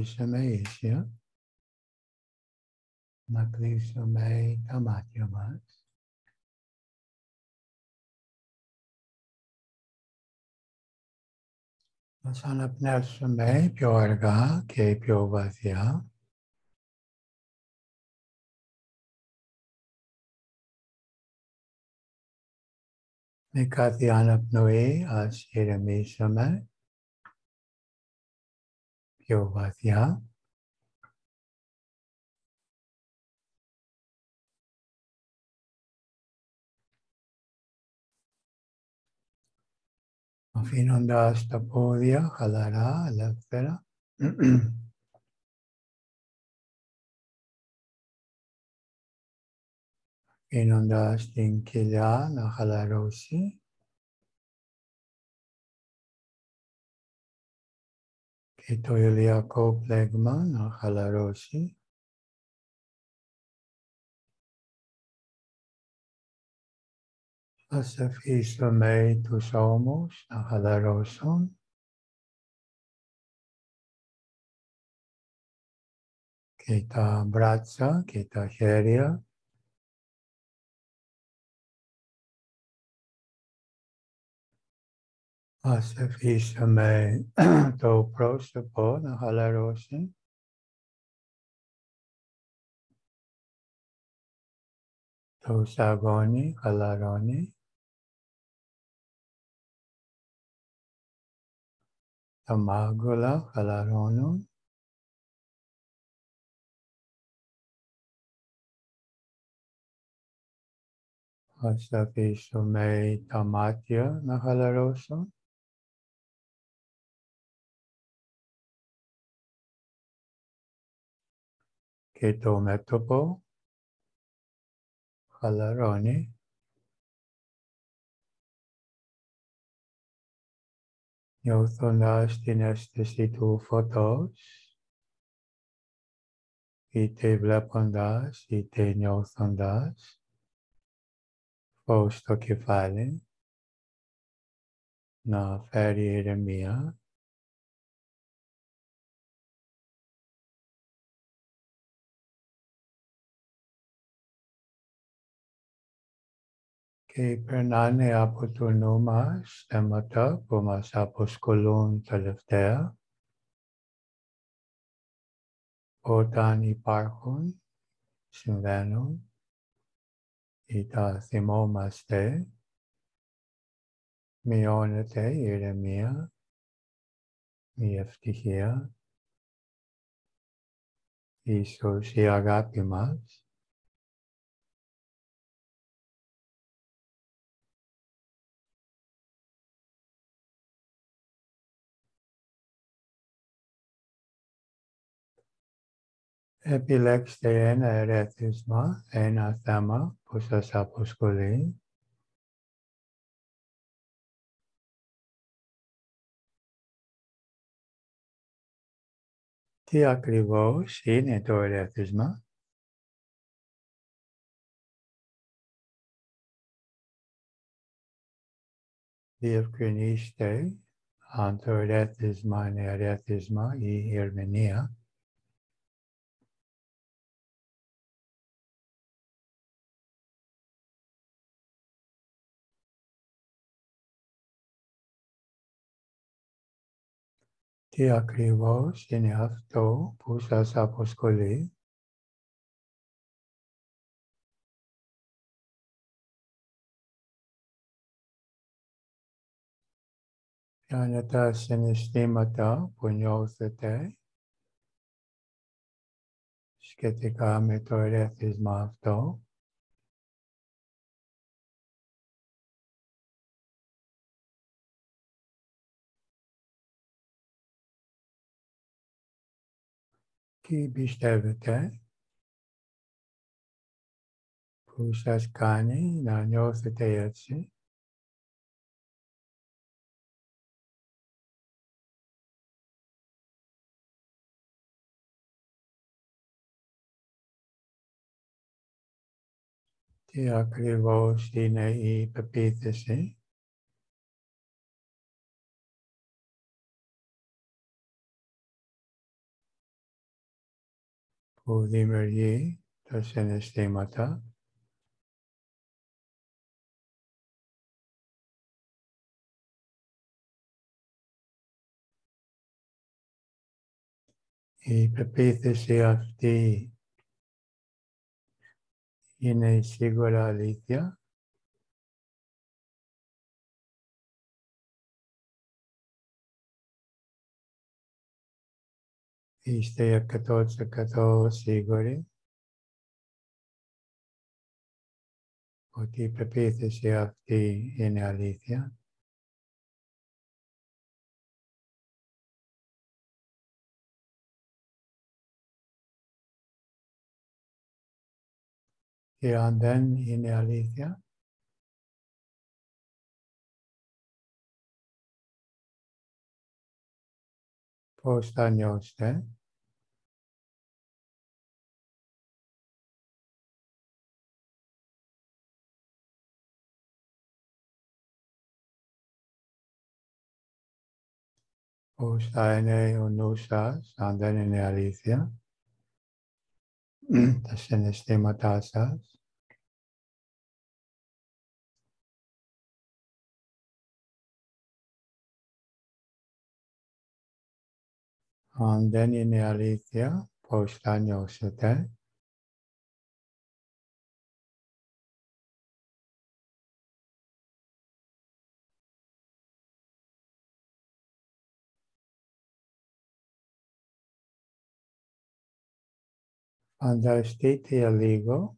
κλείσουμε ίσια. Να κλείσουμε τα μάτια μας. Να αναπνεύσουμε πιο αργά και πιο βαθιά. Με κάθε αναπνοή ας ηρεμήσουμε ပြောပါဆရာအဖင်ွန်ဒါစတပေါ်ရခလာရာလက်ဖရာ inundas din kila na halarosi Και το ηλιακό πλέγμα να χαλαρώσει. Ας αφήσουμε τους ώμους να χαλαρώσουν. Και τα μπράτσα και τα χέρια. Ας αφήσουμε το πρόσωπο να χαλαρώσει. Το σαγόνι χαλαρώνει. Τα μάγουλα χαλαρώνουν. Ας αφήσουμε τα μάτια να χαλαρώσουν. Και το μέτωπο. Χαλαρώνει. νιώθοντας την αίσθηση του φωτός, είτε βλέποντας είτε νιώθοντας. Φως στο κεφάλι, να φέρει ηρεμία και περνάνε από το νου μας θέματα που μας αποσχολούν τελευταία. Όταν υπάρχουν, συμβαίνουν ή τα θυμόμαστε, μειώνεται η ηρεμία, η ευτυχία, ίσως η αγάπη μας Επιλέξτε ένα ερέθισμα, ένα θέμα που σας αποσχολεί. Τι ακριβώς είναι το ερέθισμα. Διευκρινίστε αν το ερέθισμα είναι ερέθισμα ή ερμηνεία. Τι ακριβώς είναι αυτό που σας αποσχολεί. Ποια είναι τα συναισθήματα που νιώθετε σχετικά με το ερέθισμα αυτό; Τι πιστεύετε που σας κάνει να νιώθετε έτσι. Τι ακριβώς είναι η πεποίθηση. Που δημιουργεί τα συναισθήματα. Η πεποίθηση αυτή είναι η σίγουρα αλήθεια Είστε 100% σίγουροι ότι η πεποίθηση αυτή είναι αλήθεια; Και αν δεν είναι αλήθεια, πώς θα νιώσετε; Πώς θα είναι ο νους σας, αν δεν είναι αλήθεια, τα συναισθήματά σας. Αν δεν είναι αλήθεια, πώς θα νιώσετε; Cuando I state el ego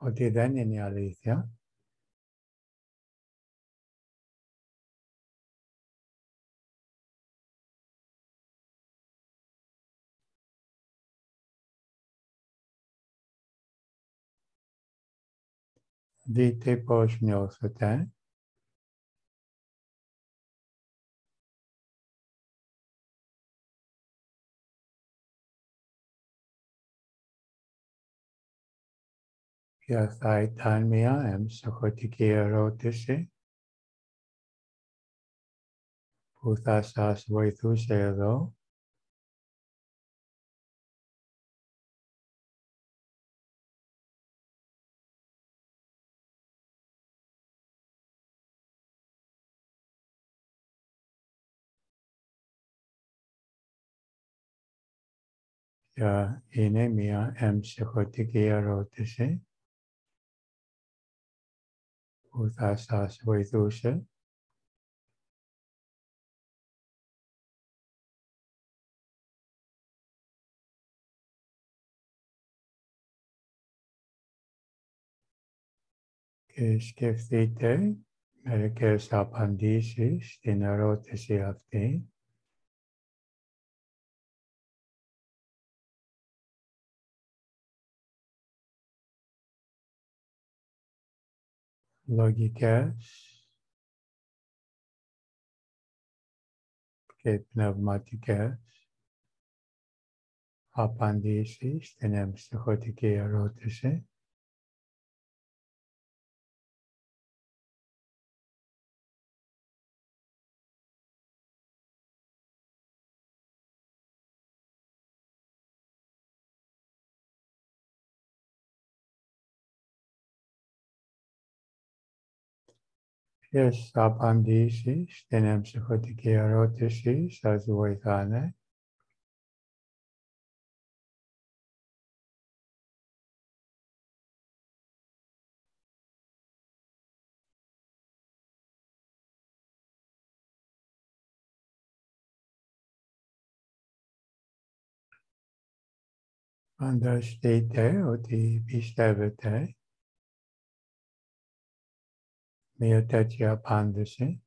o den en Alicia, Vite pośmiał se ten. Ποια θα ήταν μια εμψυχωτική ερώτηση. Που θα σας βοηθούσε εδώ. Είναι μια εμψυχωτική ερώτηση που θα σας βοηθούσε και σκεφτείτε μερικές απαντήσεις στην ερώτηση αυτή. Λογικές και πνευματικές απαντήσεις στην εμψυχωτική ερώτηση. Ποιες απαντήσεις στην εμψυχωτική ερώτηση σας βοηθάνε. Φανταστείτε ότι πιστεύετε μια τέτοια απάντηση.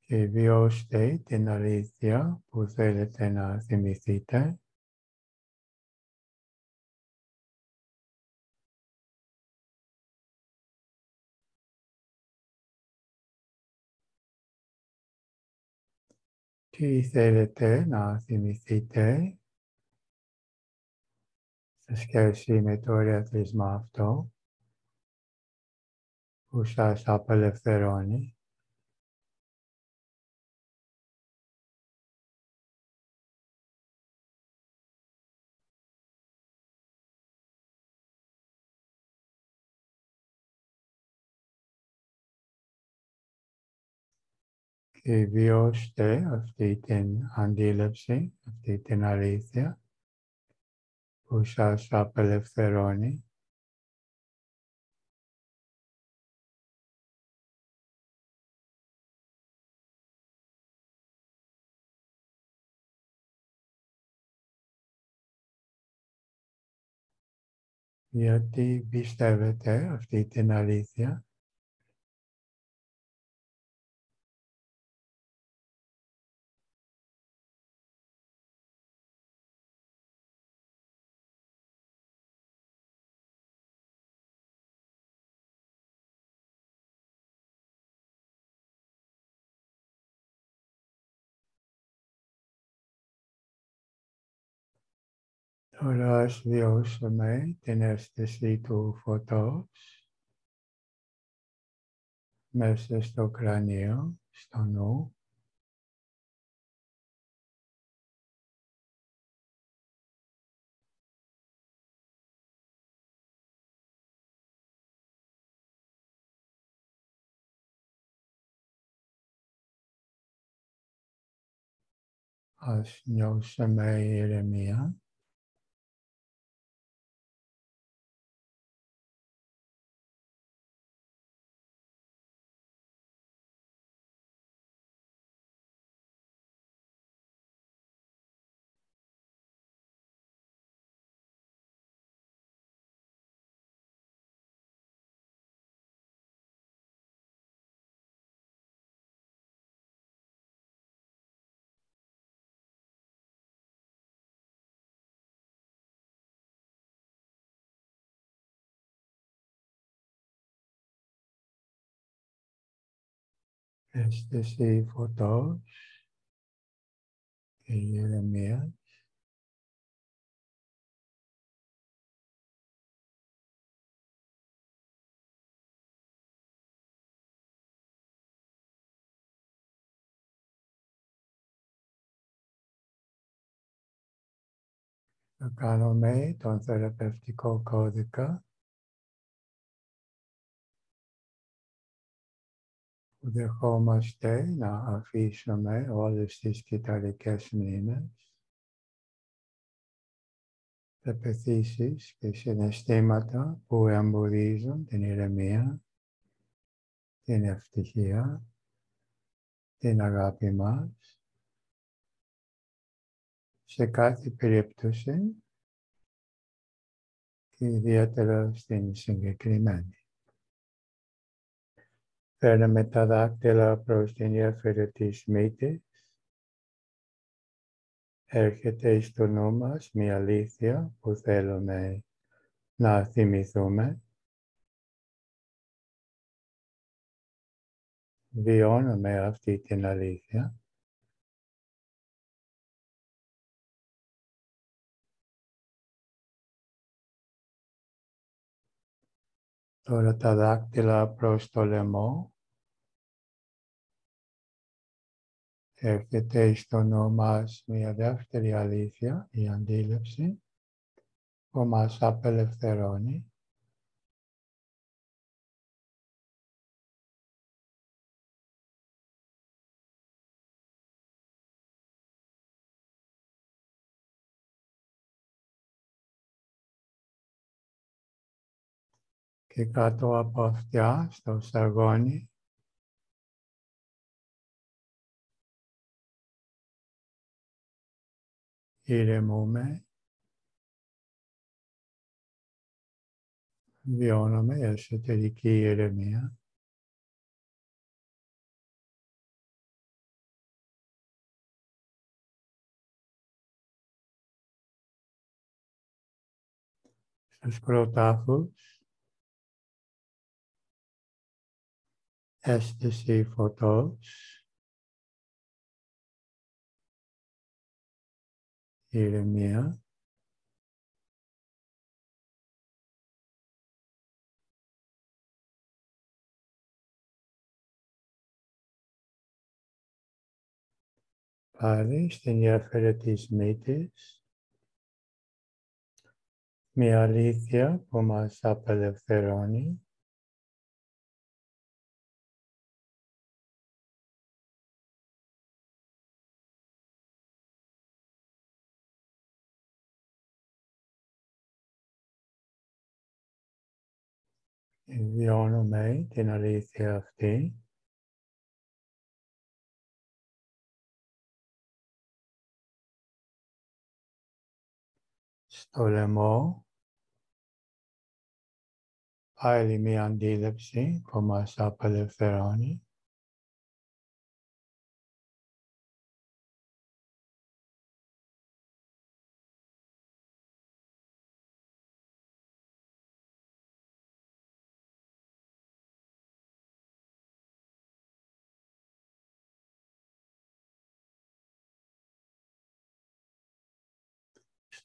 Και βιώστε την αλήθεια που θέλετε να θυμηθείτε. Τι θέλετε να θυμηθείτε σε σχέση με το ρεαθισμό αυτό που σας απελευθερώνει. και βιώστε αυτή την αντίληψη, αυτή την αλήθεια που σας απελευθερώνει γιατί πιστεύετε αυτή την αλήθεια; Τώρα ας βιώσουμε την αίσθηση του φωτός μέσα στο κρανίο, στο νου. Ας νιώσουμε ηρεμία. Αίσθηση φωτός και ηρεμίας. Θα κάνουμε τον θεραπευτικό κώδικα δεχόμαστε να αφήσουμε όλες τις κυταρικές μνήμες, πεπαιθήσεις και συναισθήματα που εμποδίζουν την ηρεμία, την ευτυχία, την αγάπη μας. Σε κάθε περίπτωση και ιδιαίτερα στην συγκεκριμένη. Φέρνουμε τα δάκτυλα προς την γέφυρα της μύτης. Έρχεται στο νου μας μια αλήθεια που θέλουμε να θυμηθούμε. Βιώνουμε αυτή την αλήθεια. Τώρα τα δάκτυλα προς το λαιμό. Έρχεται στο νου μας μια δεύτερη αλήθεια, η αντίληψη, που μας απελευθερώνει. Και κάτω από αυτιά στο σταγόνι. Ηρεμούμε, βιώνουμε εσωτερική ηρεμία. Στους κροτάφους αίσθηση φωτός, ηρεμία, πάλι στην γέφυρα της μύτης, μια αλήθεια που μας απελευθερώνει, βιώνουμε την αλήθεια αυτή. Στο λαιμό άλλη μία αντίληψη που μας απελευθερώνει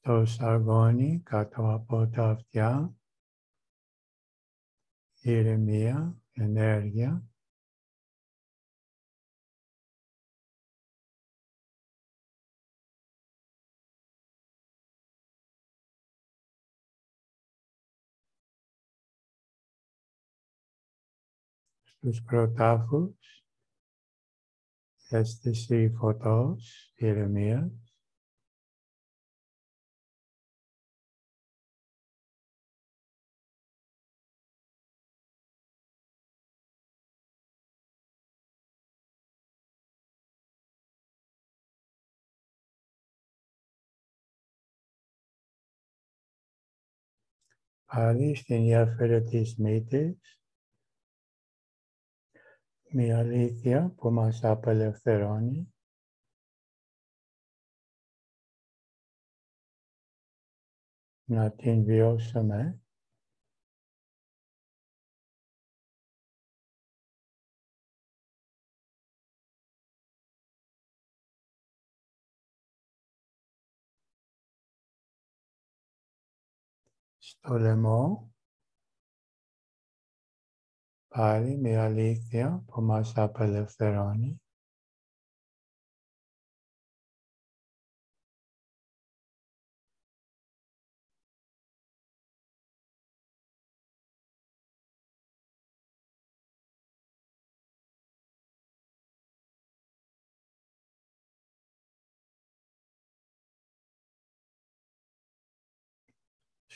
στο σαργόνι κάτω από τα αυτιά, ηρεμία, ενέργεια. Στους κροτάφους, αίσθηση φωτός, ηρεμίας. Πάλι στην διάφερα της μύτης, μια αλήθεια που μας απελευθερώνει. Να την βιώσουμε στο λαιμό πάλι μια αλήθεια που μας απελευθερώνει.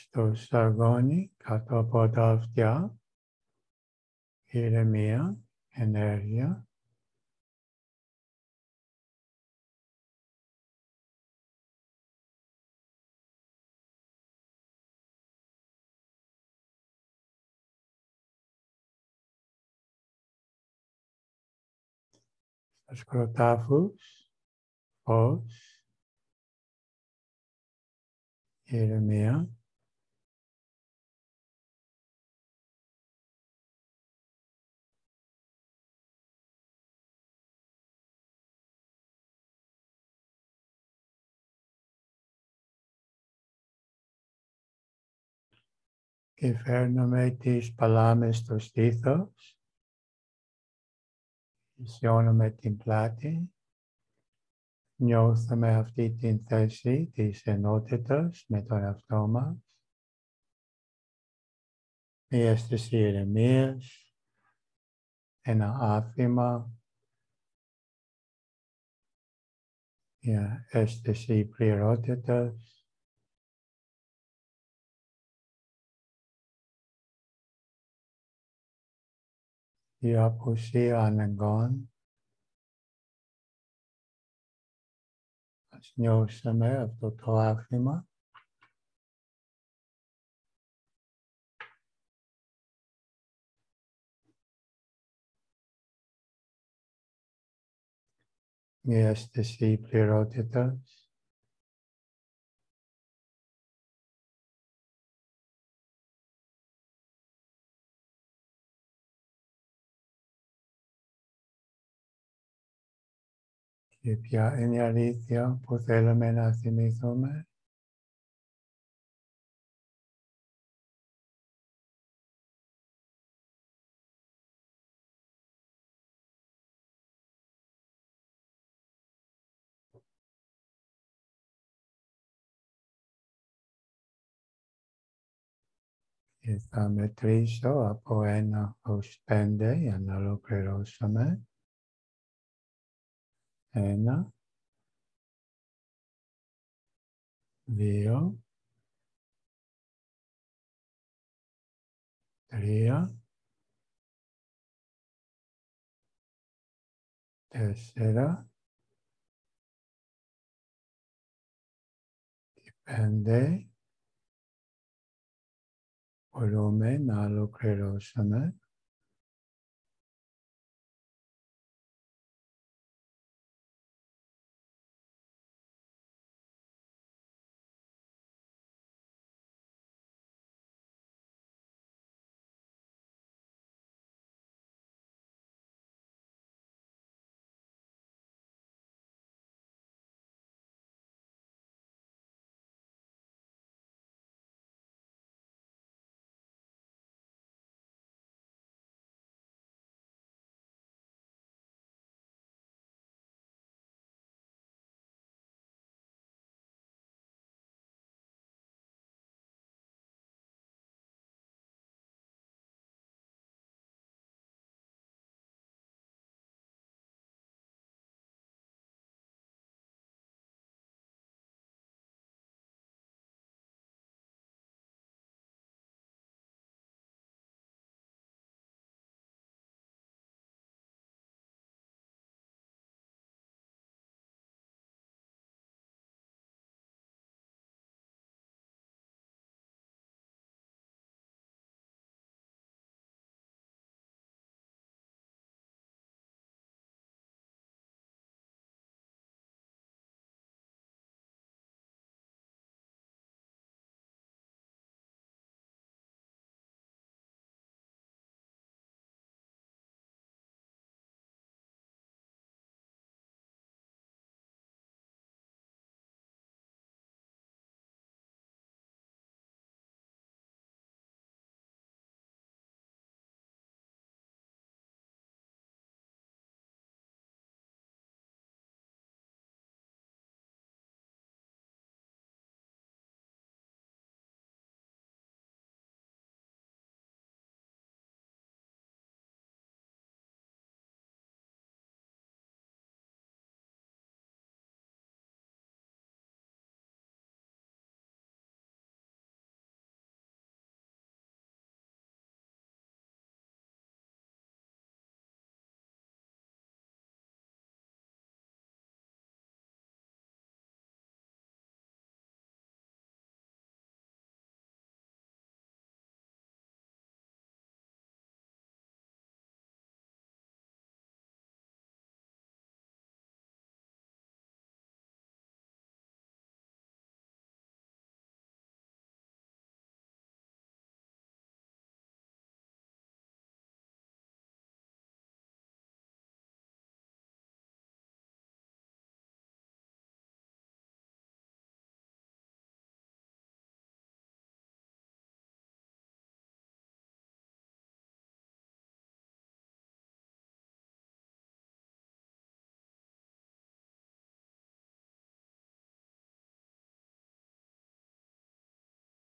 Στο σαγόνι κάτω από τα αυτιά, ηρεμία, ενέργεια. Στους κροτάφους, φως, ηρεμία. Και φέρνουμε τις παλάμες στο στήθος. Ισιώνουμε την πλάτη. Νιώθουμε αυτή την θέση της ενότητας με τον εαυτό μας. Μια αίσθηση ηρεμίας, ένα άφημα, μια αίσθηση πληρότητας. Η απουσία αναγκών. Ας νιώσουμε αυτό το άφημα. Μια αίσθηση πληρότητας. Και ποια είναι η αλήθεια που θέλουμε να θυμηθούμε; Και θα μετρήσω από ένα ως πέντε για να ολοκληρώσουμε. ένα, δύο, τρία, τέσσερα και πέντε. Μπορούμε να ολοκληρώσουμε.